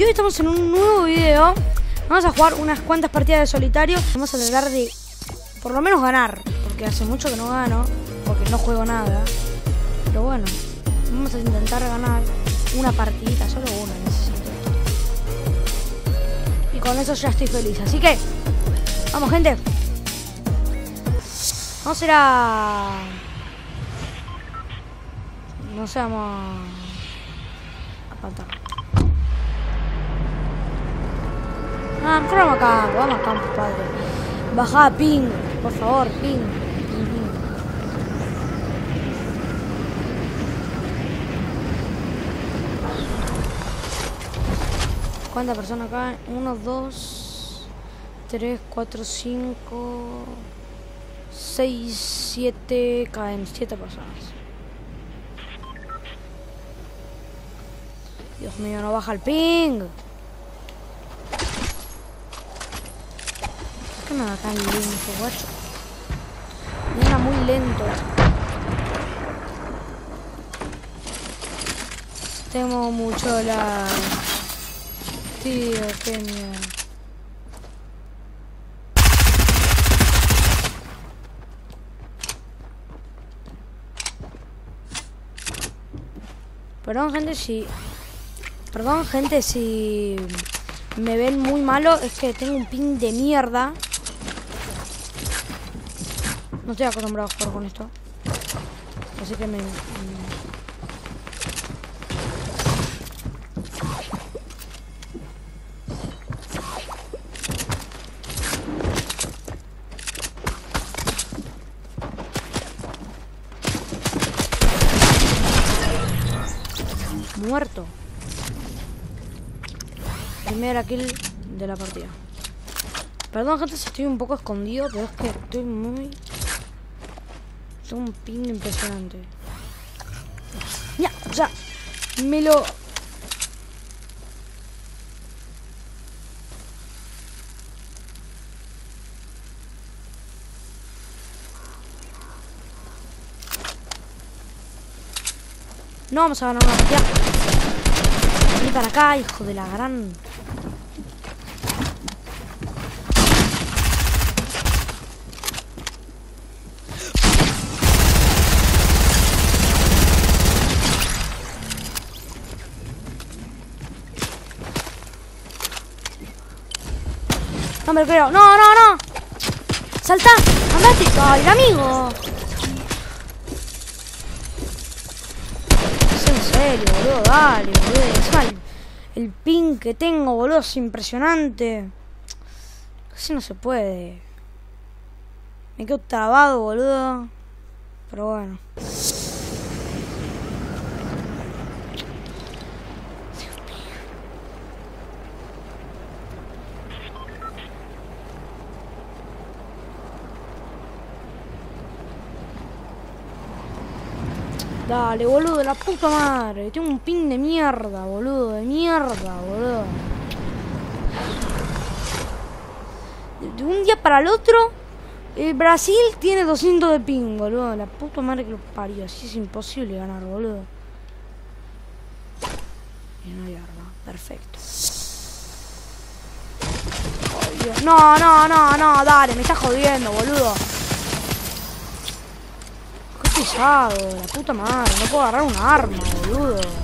Y hoy estamos en un nuevo video. Vamos a jugar unas cuantas partidas de solitario. Vamos a tratar de por lo menos ganar. Porque hace mucho que no gano. Porque no juego nada. Pero bueno, vamos a intentar ganar una partidita, solo una necesito. Y con eso ya estoy feliz. Así que, vamos gente. Vamos a ir a... No sé, vamos a... Ah, mejor vamos acá, vamos acá, padre. Baja, ping, por favor, ping. ¿Cuántas personas acá? 1, 2, 3, 4, 5, 6, 7, caen 7 personas. Dios mío, no baja el ping. ¿Por qué me va tan lento, guacho? Me anda muy lento. Tengo mucho la... Tío, qué mierda. Perdón, gente, si... Perdón, gente, si me ven muy malo. Es que tengo un pin de mierda. No estoy acostumbrado a jugar con esto. Así que me... Muerto. Primera kill de la partida. Perdón, gente, si estoy un poco escondido, pero es que estoy muy... Un pin impresionante. Ya, o sea, me lo... No vamos a ganar una partida. Vení para acá, hijo de la gran... No. No, no, no. Salta. Andate. Ay, amigo. Es en serio, boludo. Dale, boludo. El, el ping que tengo, boludo, es impresionante. Así no se puede. Me quedo trabado, boludo. Pero bueno. Dale, boludo, la puta madre. Tengo un pin de mierda, boludo. De mierda, boludo. De- un día para el otro, eh, Brasil tiene 200 de ping, boludo. La puta madre que lo parió. Así es imposible ganar, boludo. Y no hay arma. Perfecto. No, no, no, no, dale, me estás jodiendo, boludo. Pesado, la puta madre, no puedo agarrar un arma, boludo.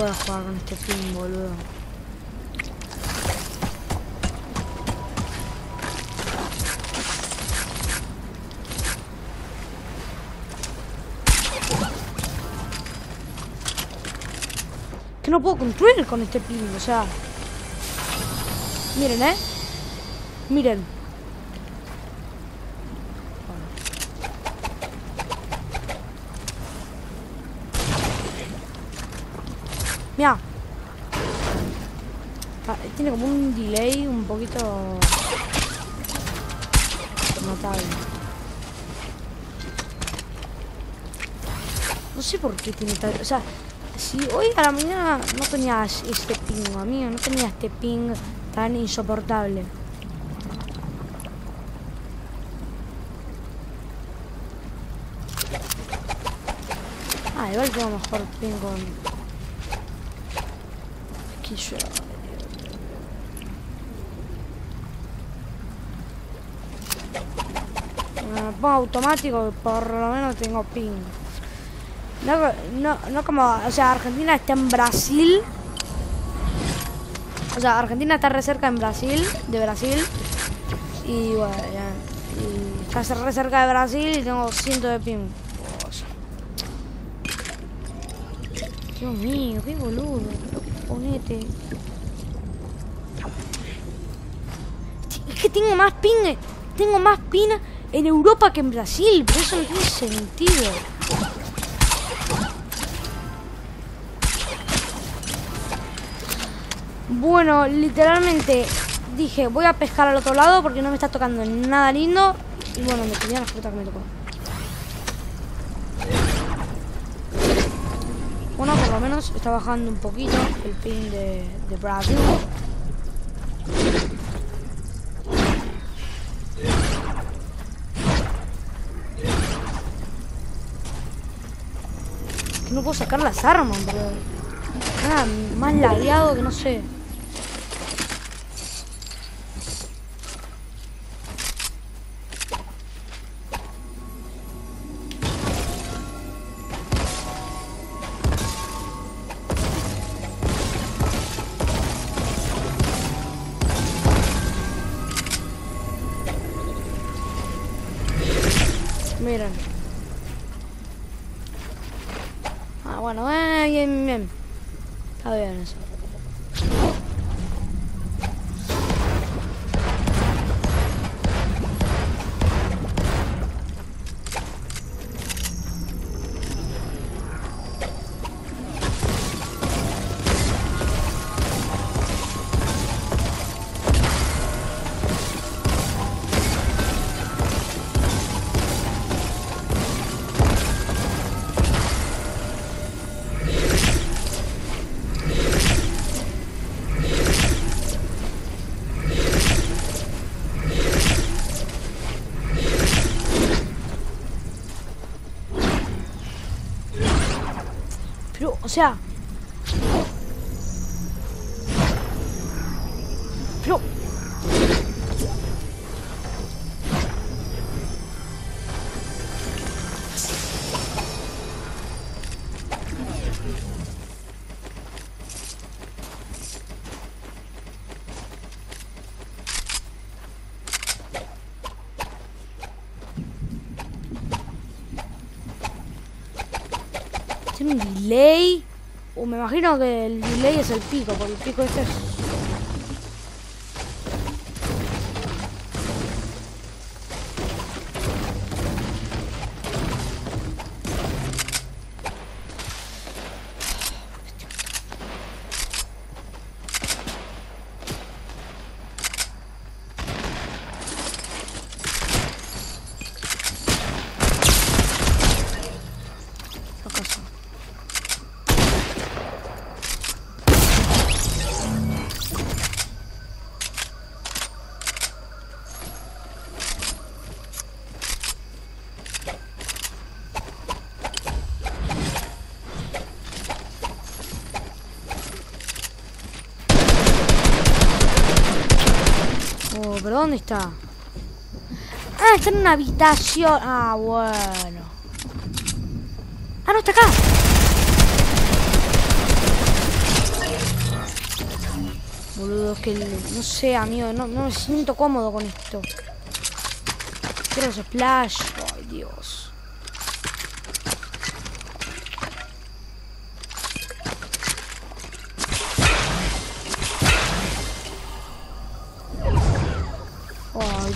Se puede jugar con este pin, boludo. Que no puedo construir con este pin, o sea. Miren, eh. Miren. Tiene como un delay un poquito notable. No sé por qué tiene tal... O sea, si hoy a la mañana no tenía este ping, amigo, no tenía este ping tan insoportable. Ah, igual tengo mejor ping con... Aquí yo... Me pongo automático, por lo menos tengo ping. No, no, no como, o sea, Argentina está en Brasil. O sea, Argentina está re cerca en Brasil, de Brasil. Y bueno, ya. Y está re cerca de Brasil y tengo ciento de ping. Dios mío, qué boludo. Ponete. Es que tengo más ping, tengo más ping en Europa que en Brasil, pero eso no tiene sentido. Bueno, literalmente dije, voy a pescar al otro lado porque no me está tocando nada lindo. Y bueno, me tenía la fruta que me tocó. Está bajando un poquito el pin de, de Brasil. No puedo sacar las armas, bro. Nada más lagueado que no sé. Miren. Sea... Pero... ¿Tiene un delay? O me imagino que el delay es el pico, porque el pico este es... esta cosa. Oh, pero ¿dónde está? Ah, está en una habitación. Ah, bueno. Ah, no, está acá. Boludo, que no sé, amigo, no, no me siento cómodo con esto. Quiero splash. Ay, Dios.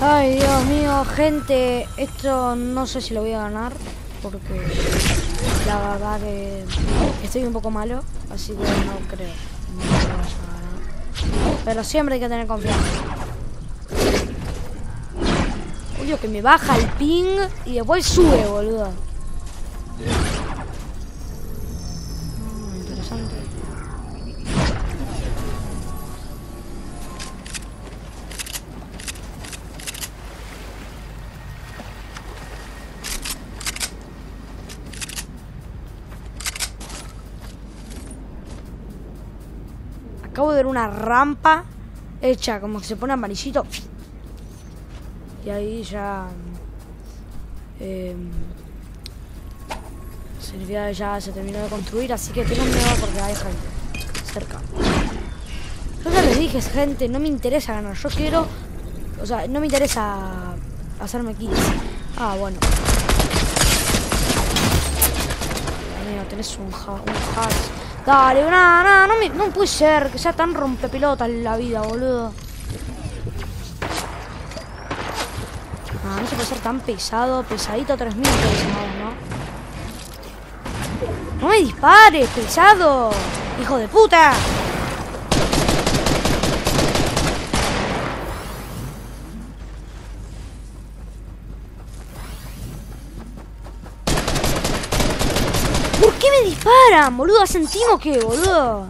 Ay, Dios mío, gente, esto no sé si lo voy a ganar porque la verdad que estoy un poco malo, así que no creo. Pero siempre hay que tener confianza. Uy, que me baja el ping y después sube, boludo. Acabo de ver una rampa hecha como que se pone amarillito. Y ahí ya... Eh, Silvia ya se terminó de construir, así que tengo miedo porque hay gente cerca. Yo ya les dije, gente, no me interesa ganar. Yo quiero... O sea, no me interesa hacerme kills. Ah, bueno. Amigo, tenés un, ha un hacks. Dale, nada, nada, no, me, no puede ser que sea tan rompepelota la vida, boludo. Ah, no se puede ser tan pesado, pesadito 3000 pesado, ¿no? ¡No me dispares, pesado! ¡Hijo de puta! ¿Por qué disparan, boludo? ¿Sentimos qué, boludo?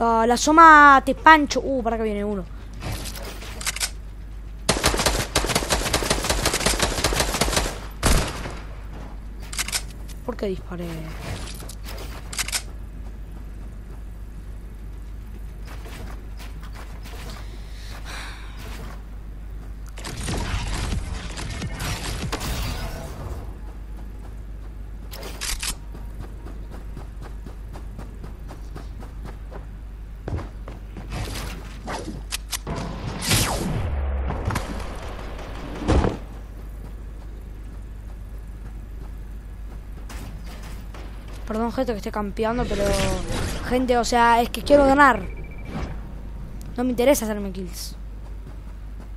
Ah, la soma te pancho. Uh, para que viene uno. ¿Por qué disparé? Que esté campeando, pero... Gente, o sea, es que quiero ganar. No me interesa hacerme kills.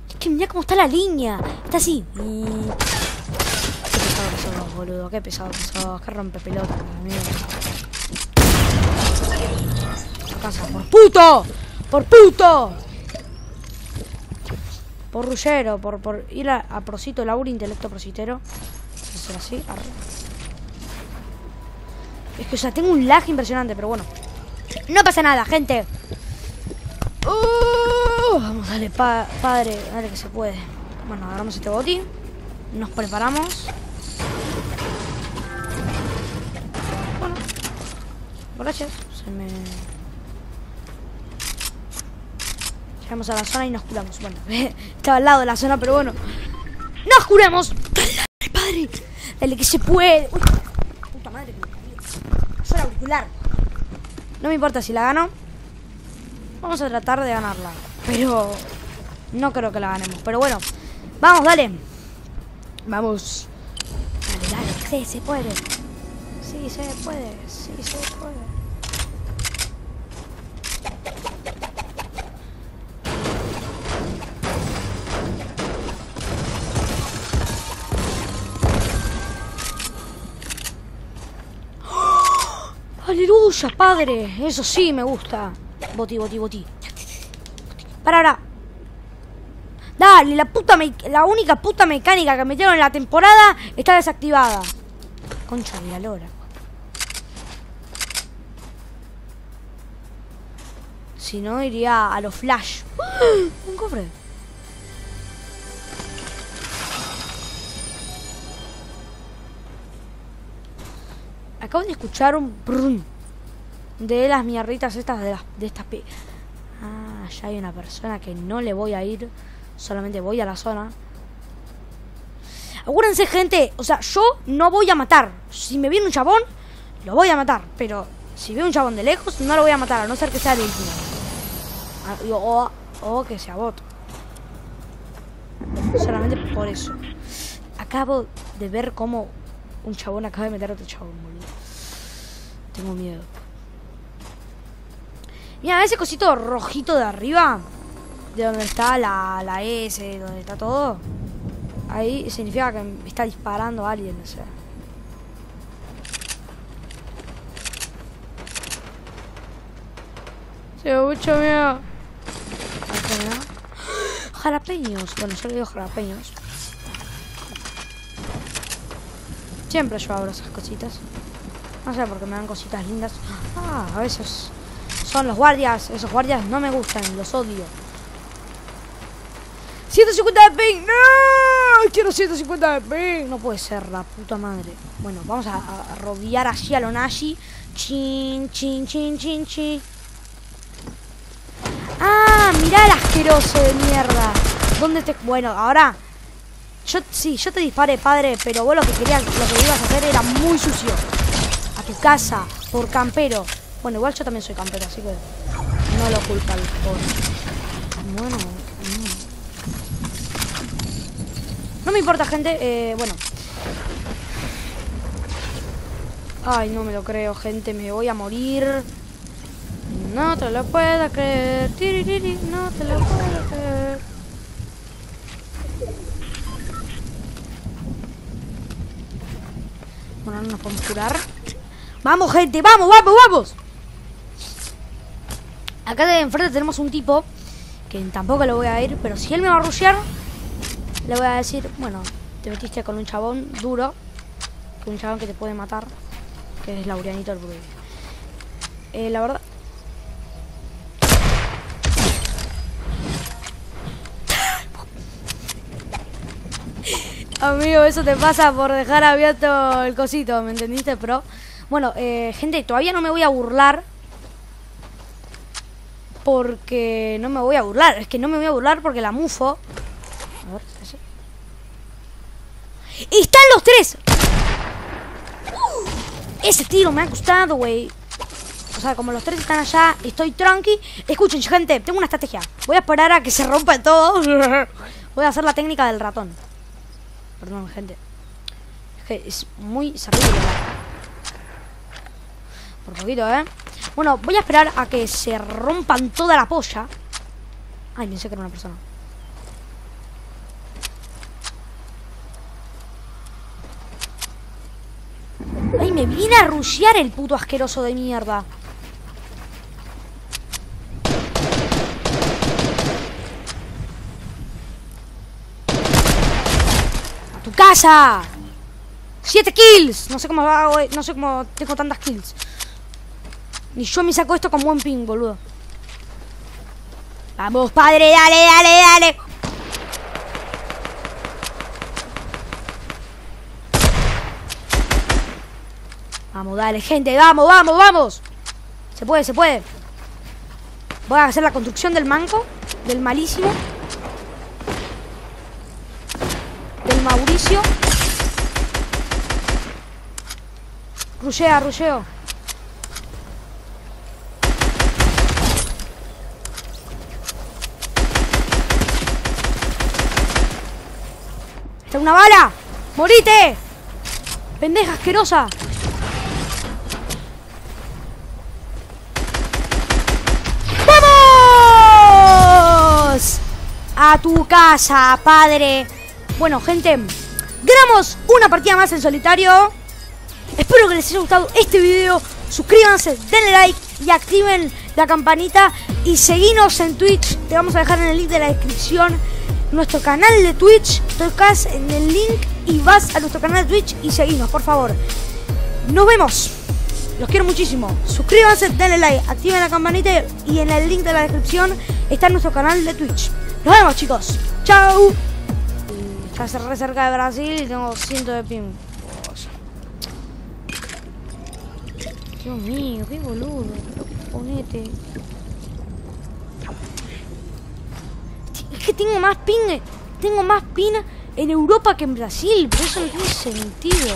Es que mira cómo está la línea. Está así. Y... Qué pesado que sos, boludo. Qué pesado que sos. Qué rompe pelota, Casa, por puto. Por puto. Por rullero, por, por ir a, a prosito, laburo, intelecto prositero. Hacer así, arre. Es que, o sea, tengo un lag impresionante, pero bueno. No pasa nada, gente. Uh, vamos, dale, pa padre. Dale que se puede. Bueno, agarramos este boti. Nos preparamos. Bueno. Gracias. Se me... Llegamos a la zona y nos curamos. Bueno, estaba al lado de la zona, pero bueno. ¡Nos curamos! ¡Dale, dale, padre! Dale que se puede. Uy, No me importa si la gano. Vamos a tratar de ganarla. Pero no creo que la ganemos. Pero bueno, vamos, dale. Vamos. Dale, dale. Sí, se puede. Sí, se puede. Sí, se puede. ¡Aleluya, padre! Eso sí me gusta. Boti, boti, boti. Para, ahora. Dale, la puta la única puta mecánica que metieron en la temporada está desactivada. Concha de la lora. Si no, iría a los flash. Un cofre. Acabo de escuchar un brum de las mierditas estas de, las, de estas Ah, ya hay una persona que no le voy a ir. Solamente voy a la zona. Acuérdense, gente. O sea, yo no voy a matar. Si me viene un chabón, lo voy a matar. Pero si veo un chabón de lejos, no lo voy a matar. A no ser que sea el último. Ah, o que sea bot. Solamente por eso. Acabo de ver cómo un chabón acaba de meter a otro chabón, boludo. Tengo miedo. Mira, ese cosito rojito de arriba, de donde está la, la S, donde está todo, ahí significa que me está disparando alguien, o sea. Se mucho miedo. Jalapeños. Bueno, yo le digo jalapeños. Siempre yo abro esas cositas. No sé por qué me dan cositas lindas. Ah, a veces son los guardias. Esos guardias no me gustan, los odio. 150 de ping. No, quiero 150 de ping. No puede ser, la puta madre. Bueno, vamos a, rodear así a lo Nashi. Chin, chin, chin, chin, chin. Ah, mirá el asqueroso de mierda. ¿Dónde te...? Bueno, ahora... Yo, sí, yo te disparé, padre, pero vos lo que querías, lo que ibas a hacer era muy sucio. A tu casa, por campero. Bueno, igual yo también soy campero, así que no lo culpa por... Bueno, no. me importa, gente. Eh, bueno. Ay, no me lo creo, gente. Me voy a morir. No te lo puedo creer. no te lo puedo creer. Bueno, no nos podemos curar. ¡Vamos, gente! ¡Vamos, vamos, vamos! Acá de enfrente tenemos un tipo que tampoco lo voy a ir, pero si él me va a rushear, le voy a decir, bueno, te metiste con un chabón duro, un chabón que te puede matar, que es Laurianito el Eh, la verdad, Amigo, eso te pasa por dejar abierto el cosito, ¿me entendiste, Pero Bueno, eh, gente, todavía no me voy a burlar. Porque no me voy a burlar. Es que no me voy a burlar porque la mufo. A ver. ¡Están los tres! Uh, ese tiro me ha gustado, güey. O sea, como los tres están allá, estoy tranqui. Escuchen, gente, tengo una estrategia. Voy a esperar a que se rompa todo. Voy a hacer la técnica del ratón. Perdón, gente. Es que es muy Por poquito, ¿eh? Bueno, voy a esperar a que se rompan toda la polla. Ay, pensé que era una persona. Ay, me viene a rushear el puto asqueroso de mierda. ¡Tu casa! ¡Siete kills! No sé cómo hago, no sé cómo tengo tantas kills. Ni yo me saco esto con buen ping, boludo. Vamos, padre, dale, dale, dale. Vamos, dale, gente, vamos, vamos, vamos. Se puede, se puede. Voy a hacer la construcción del manco, del malísimo. Mauricio. Rushea, rusheo. ¡Está una bala! ¡Morite! ¡Pendeja asquerosa! ¡Vamos! A tu casa, padre. Bueno, gente, ganamos una partida más en solitario. Espero que les haya gustado este video. Suscríbanse, denle like y activen la campanita. Y seguinos en Twitch. Te vamos a dejar en el link de la descripción nuestro canal de Twitch. Tocas en el link y vas a nuestro canal de Twitch y seguinos, por favor. Nos vemos. Los quiero muchísimo. Suscríbanse, denle like, activen la campanita y en el link de la descripción está nuestro canal de Twitch. Nos vemos, chicos. Chao. Está re cerca de Brasil y tengo ciento de ping. Dios mío, qué boludo. Ponete. Tengo más ping. Tengo más ping en Europa que en Brasil. Por eso no tiene sentido.